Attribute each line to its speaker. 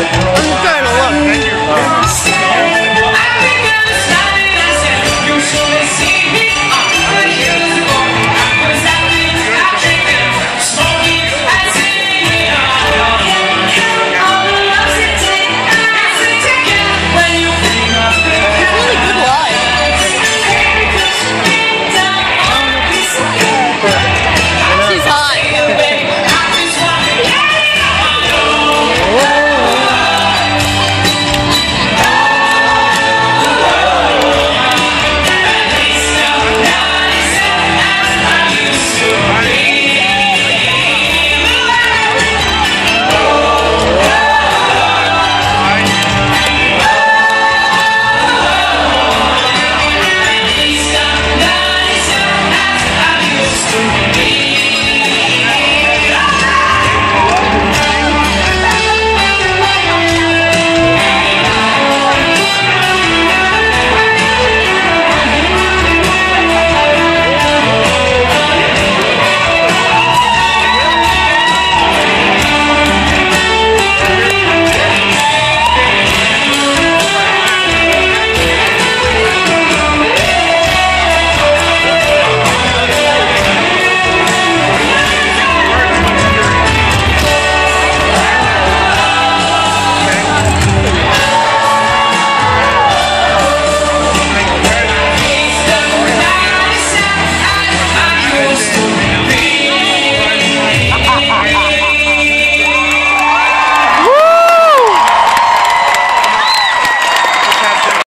Speaker 1: Say